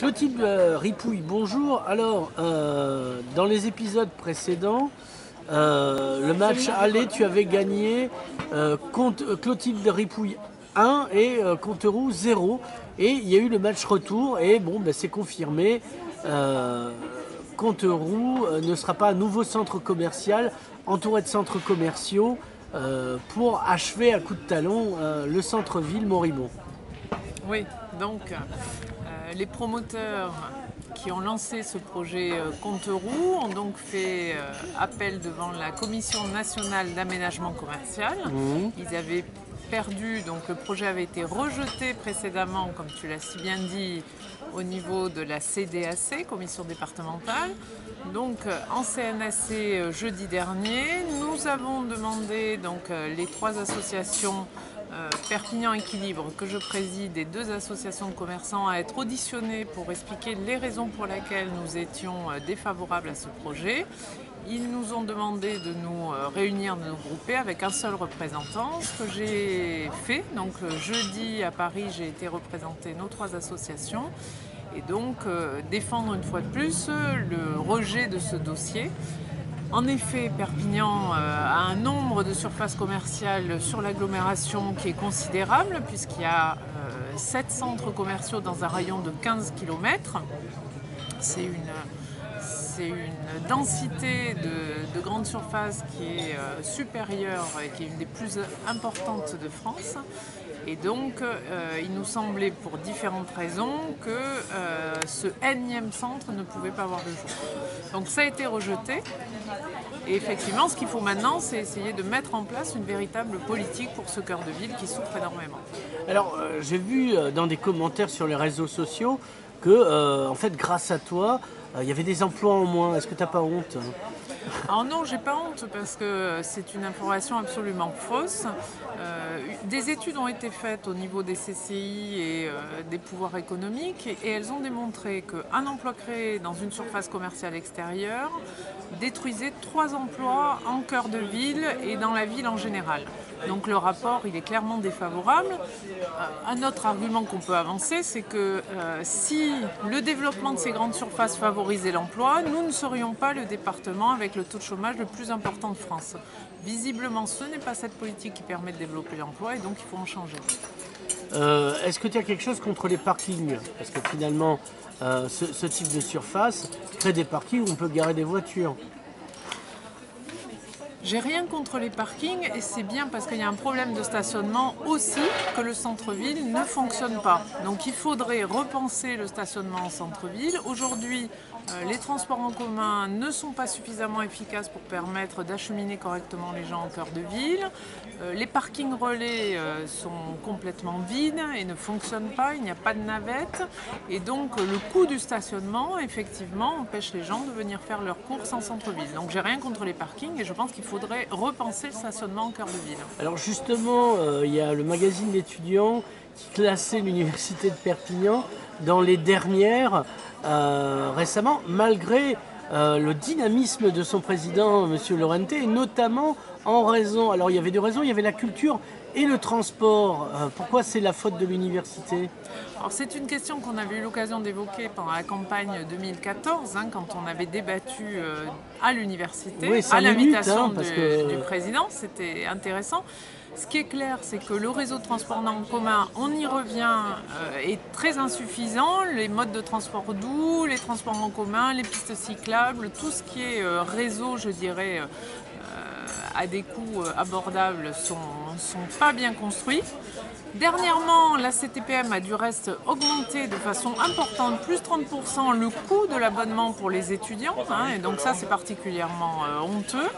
Clotilde euh, Ripouille, bonjour. Alors, euh, dans les épisodes précédents, euh, le match aller, tu avais gagné contre Clotilde Ripouille 1 et Conteroux 0. Et il y a eu le match retour et bon, ben, c'est confirmé. Conteroux ne sera pas un nouveau centre commercial entouré de centres commerciaux pour achever à coup de talon le centre-ville moribond. Oui, donc les promoteurs qui ont lancé ce projet euh, Conteroux ont donc fait euh, appel devant la Commission nationale d'aménagement commercial. Mhm. Ils avaient perdu, donc le projet avait été rejeté précédemment, comme tu l'as si bien dit, au niveau de la CDAC, commission départementale. Donc euh, en CNAC euh, jeudi dernier, nous avons demandé donc euh, les trois associations euh, Perpignan Équilibre que je préside et deux associations de commerçants à être auditionnées pour expliquer les raisons pour lesquelles nous étions euh, défavorables à ce projet. Ils nous ont demandé de nous euh, réunir, de nous grouper avec un seul représentant, ce que j'ai fait. Donc euh, jeudi à Paris, j'ai été représenter nos trois associations et donc euh, défendre une fois de plus euh, le rejet de ce dossier. En effet, Perpignan euh, a un nombre de surfaces commerciales sur l'agglomération qui est considérable puisqu'il y a euh, 7 centres commerciaux dans un rayon de 15 km. C'est une, c'est une densité de, de grandes surfaces qui est euh, supérieure et qui est une des plus importantes de France. Et donc, euh, il nous semblait, pour différentes raisons, que euh, ce énième centre ne pouvait pas voir le jour. Donc, ça a été rejeté. Et effectivement, ce qu'il faut maintenant, c'est essayer de mettre en place une véritable politique pour ce cœur de ville qui souffre énormément. Alors, euh, j'ai vu dans des commentaires sur les réseaux sociaux que, en fait, grâce à toi, il y avait des emplois en moins. Est-ce que tu n'as pas honte? Alors non, j'ai pas honte parce que c'est une information absolument fausse. Euh, des études ont été faites au niveau des CCI et euh, des pouvoirs économiques et, elles ont démontré qu'un emploi créé dans une surface commerciale extérieure détruisait trois emplois en cœur de ville et dans la ville en général. Donc le rapport, il est clairement défavorable. Euh, un autre argument qu'on peut avancer, c'est que si le développement de ces grandes surfaces favorisait l'emploi, nous ne serions pas le département avec le taux de chômage le plus important de France. Visiblement, ce n'est pas cette politique qui permet de développer l'emploi et donc il faut en changer. Euh, Est-ce que tu as quelque chose contre les parkings? Parce que finalement, euh, ce, ce type de surface crée des parkings où on peut garer des voitures. J'ai rien contre les parkings et c'est bien parce qu'il y a un problème de stationnement aussi que le centre-ville ne fonctionne pas. Donc il faudrait repenser le stationnement en centre-ville. Aujourd'hui, les transports en commun ne sont pas suffisamment efficaces pour permettre d'acheminer correctement les gens en cœur de ville. Euh, les parkings relais euh, sont complètement vides et ne fonctionnent pas, il n'y a pas de navette. Et donc euh, le coût du stationnement, effectivement, empêche les gens de venir faire leurs courses en centre-ville. Donc j'ai rien contre les parkings et je pense qu'il faudrait repenser le stationnement en cœur de ville. Alors justement, euh, il y a le magazine d'étudiants qui classait l'université de Perpignan dans les dernières euh, récemment, malgré euh, le dynamisme de son président, M. Lorente, et notamment en raison, alors il y avait deux raisons, il y avait la culture et le transport. Euh, pourquoi c'est la faute de l'université? Alors c'est une question qu'on avait eu l'occasion d'évoquer pendant la campagne 2014, hein, quand on avait débattu euh, à l'université, Oui, à l'invitation hein, du, que- du président. C'était intéressant. Ce qui est clair, c'est que le réseau de transport en commun, on y revient, euh, est très insuffisant. Les modes de transport doux, les transports en commun, les pistes cyclables, tout ce qui est euh, réseau, je dirais, euh, à des coûts abordables sont, sont pas bien construits. Dernièrement, la CTPM a du reste augmenté de façon importante, plus 30%, le coût de l'abonnement pour les étudiants. hein, et donc ça, c'est particulièrement honteux.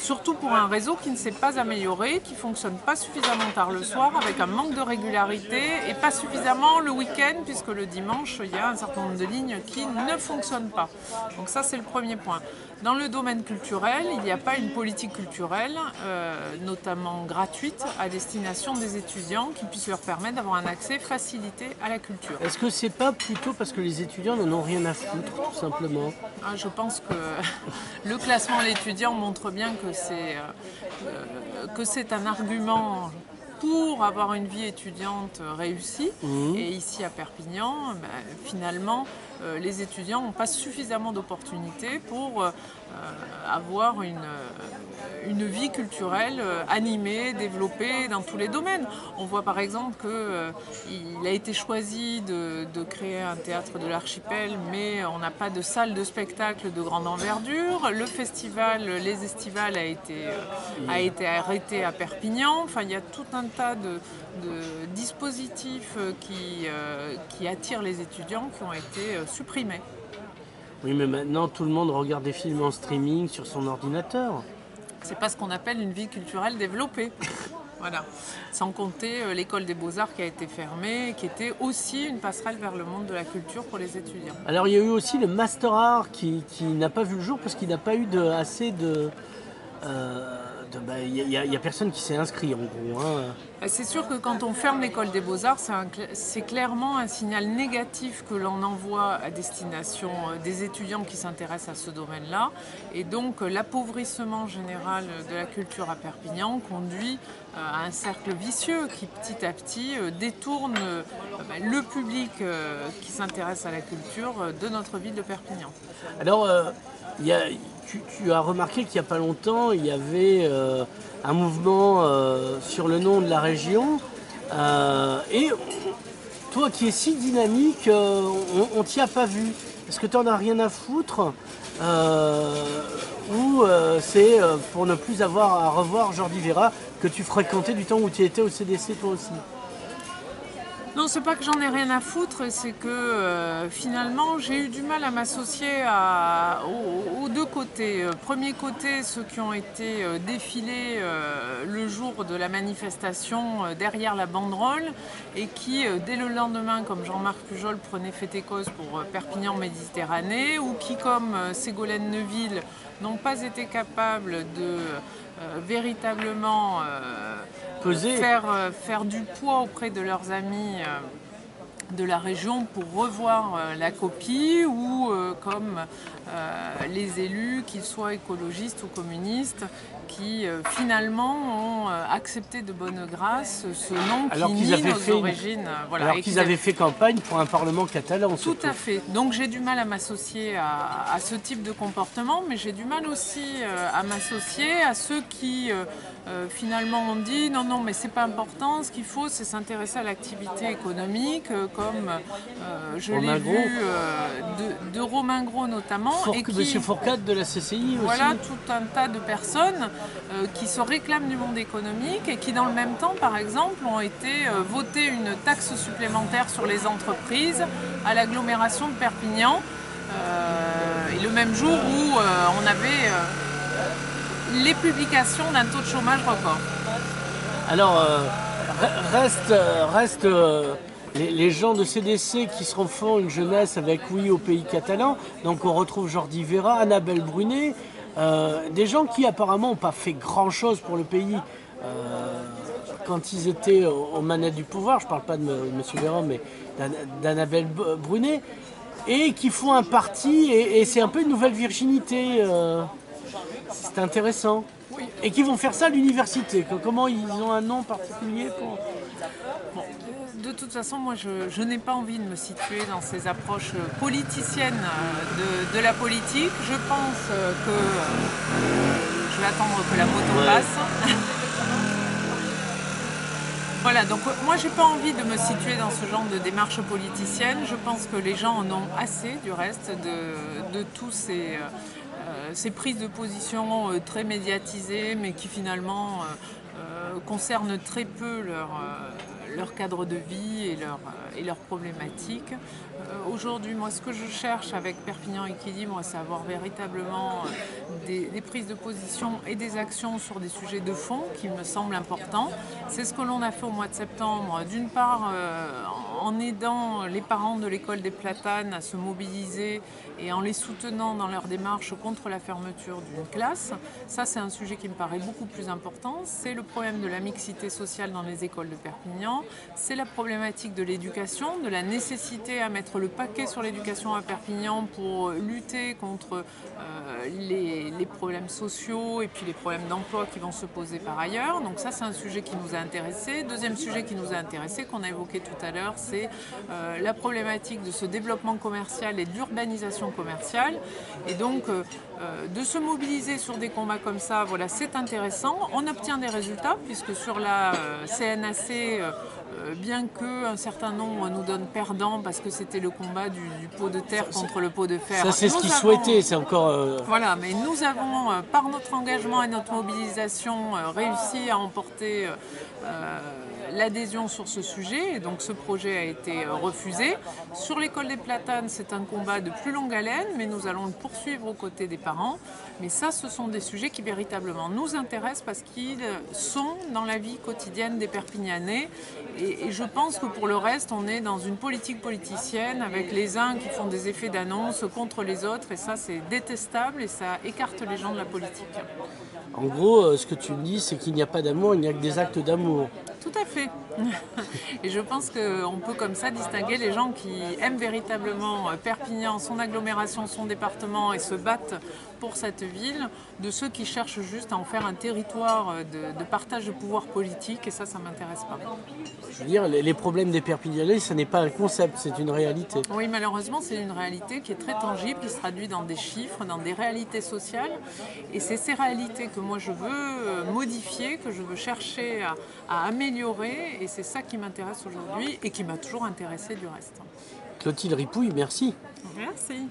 Surtout pour un réseau qui ne s'est pas amélioré, qui fonctionne pas suffisamment tard le soir, avec un manque de régularité et pas suffisamment le week-end, puisque le dimanche, il y a un certain nombre de lignes qui ne fonctionnent pas. Donc ça, c'est le premier point. Dans le domaine culturel, il n'y a pas une politique culturelle, euh, notamment gratuite, à destination des étudiants, qui puisse leur permettre d'avoir un accès facilité à la culture. Est-ce que c'est pas plutôt parce que les étudiants n'en ont rien à foutre, tout simplement? Ah, je pense que le classement de l'étudiant montre bien que c'est euh, euh, que c'est un argument pour avoir une vie étudiante réussie. Mhm. Et ici à Perpignan, ben, finalement, les étudiants n'ont pas suffisamment d'opportunités pour euh, avoir une, euh, une vie culturelle euh, animée, développée dans tous les domaines. On voit par exemple qu'il a été choisi de, créer un théâtre de l'archipel, mais on n'a pas de salle de spectacle de grande envergure. Le festival Les Estivales a été, euh, a arrêté à Perpignan. Enfin, il y a tout un tas de, dispositifs euh, qui, euh, qui attirent les étudiants qui ont été supprimés. Oui, mais maintenant tout le monde regarde des films en streaming sur son ordinateur. C'est pas ce qu'on appelle une vie culturelle développée. Voilà. Sans compter euh, l'école des beaux-arts qui a été fermée, qui était aussi une passerelle vers le monde de la culture pour les étudiants. Alors il y a eu aussi le Master Art qui, qui n'a pas vu le jour parce qu'il n'a pas eu de, assez de... euh, bah, Il n'y a, personne qui s'est inscrit en gros. hein. Euh, C'est sûr que quand on ferme l'école des beaux-arts, c'est clairement un signal négatif que l'on envoie à destination euh, des étudiants qui s'intéressent à ce domaine-là. Et donc euh, l'appauvrissement général de la culture à Perpignan conduit euh, à un cercle vicieux qui petit à petit détourne ben, le public qui s'intéresse à la culture de notre ville de Perpignan. Alors, tu, as remarqué qu'il n'y a pas longtemps, il y avait euh, un mouvement euh, sur le nom de la région. euh, et toi qui es si dynamique, on ne t'y a pas vu. Est-ce que tu n'en as rien à foutre Ou c'est pour ne plus avoir à revoir Jordi Vera que tu fréquentais du temps où tu étais au CDC toi aussi? Non, c'est pas que j'en ai rien à foutre, c'est que euh, finalement j'ai eu du mal à m'associer aux, deux côtés. Euh, Premier côté, ceux qui ont été euh, défilés le jour de la manifestation derrière la banderole et qui, dès le lendemain, comme Jean-Marc Pujol, prenaient fait cause pour Perpignan Méditerranée ou qui, comme Ségolène Neuville, n'ont pas été capables de véritablement euh, Peser. faire, euh, faire du poids auprès de leurs amis euh, de la région pour revoir euh, la copie ou euh, comme euh, les élus, qu'ils soient écologistes ou communistes, qui finalement ont accepté de bonne grâce ce nom Alors qui nie nos fait origines. voilà, Alors qu'ils avaient fait campagne pour un parlement catalan. tout à fait. Donc j'ai du mal à m'associer à, à ce type de comportement, mais j'ai du mal aussi à m'associer à ceux qui euh, finalement ont dit non, non, mais c'est pas important. Ce qu'il faut, c'est s'intéresser à l'activité économique, comme euh, je l'ai vu euh, de, de Romain Gros notamment, Four- et qui Monsieur Fourcade de la CCI aussi. voilà tout un tas de personnes euh, qui se réclament du monde économique et qui, dans le même temps, par exemple, ont été voter une taxe supplémentaire sur les entreprises à l'agglomération de Perpignan. Euh, et le même jour où euh, on avait euh, les publications d'un taux de chômage record. Alors, re- reste, reste les, gens de CDC qui se refont une jeunesse avec Oui au pays catalan. Donc, on retrouve Jordi Vera, Annabelle Brunet, euh, des gens qui apparemment n'ont pas fait grand-chose pour le pays euh, quand ils étaient aux, manettes du pouvoir. Je ne parle pas de M. Vera, mais d'Anna- d'Annabelle Brunet. Et qui font un parti, et, c'est un peu une nouvelle virginité. euh, c'est intéressant. Et qui vont faire ça à l'université. Comment ils ont un nom particulier pour... de toute façon, moi, je, je n'ai pas envie de me situer dans ces approches politiciennes euh, de, de la politique. Je pense euh, que euh, je vais attendre que la moto passe. Voilà, donc moi j'ai pas envie de me situer dans ce genre de démarche politicienne. Je pense que les gens en ont assez du reste de, de tous ces, euh, ces prises de position euh, très médiatisées, mais qui finalement euh, concernent très peu leur, leur cadre de vie et, leur, euh, et leurs problématiques. Euh, Aujourd'hui, moi ce que je cherche avec Perpignan Équilibre, c'est avoir véritablement euh, des, prises de position et des actions sur des sujets de fond qui me semblent importants. C'est ce que l'on a fait au mois de septembre, d'une part euh, en aidant les parents de l'école des Platanes à se mobiliser et en les soutenant dans leur démarche contre la fermeture d'une classe. Ça, c'est un sujet qui me paraît beaucoup plus important. C'est le problème de la mixité sociale dans les écoles de Perpignan. C'est la problématique de l'éducation, de la nécessité à mettre le paquet sur l'éducation à Perpignan pour lutter contre euh, les, problèmes sociaux et puis les problèmes d'emploi qui vont se poser par ailleurs. Donc ça, c'est un sujet qui nous a intéressés. Deuxième sujet qui nous a intéressés, qu'on a évoqué tout à l'heure, c'est euh, la problématique de ce développement commercial et d'urbanisation commerciale. Et donc, euh, de se mobiliser sur des combats comme ça, voilà, c'est intéressant. On obtient des résultats, puisque sur la CNAC, bien qu'un certain nombre nous donnent perdants parce que c'était le combat du, pot de terre contre le pot de fer. Ça, c'est ce qu'ils souhaitaient, c'est encore. Voilà, mais nous avons, par notre engagement et notre mobilisation, réussi à emporter l'adhésion sur ce sujet et donc ce projet a été euh, refusé. Sur l'école des platanes, c'est un combat de plus longue haleine, mais nous allons le poursuivre aux côtés des parents. Mais ça, ce sont des sujets qui véritablement nous intéressent parce qu'ils sont dans la vie quotidienne des Perpignanais. Et, je pense que pour le reste, on est dans une politique politicienne avec les uns qui font des effets d'annonce contre les autres. Et ça, c'est détestable et ça écarte les gens de la politique. En gros, euh, ce que tu me dis, c'est qu'il n'y a pas d'amour, il n'y a que des actes d'amour. Tout à fait. Et je pense qu'on peut comme ça distinguer les gens qui aiment véritablement euh, Perpignan, son agglomération, son département et se battent pour cette ville, de ceux qui cherchent juste à en faire un territoire de, partage de pouvoir politique. Et ça, ça ne m'intéresse pas. Je veux dire, les problèmes des Perpignanais, ce n'est pas un concept, c'est une réalité. Oui, malheureusement, c'est une réalité qui est très tangible, qui se traduit dans des chiffres, dans des réalités sociales. Et c'est ces réalités que moi je veux euh, modifier, que je veux chercher à améliorer et c'est ça qui m'intéresse aujourd'hui et qui m'a toujours intéressé du reste. Clotilde Ripouille, merci. Merci.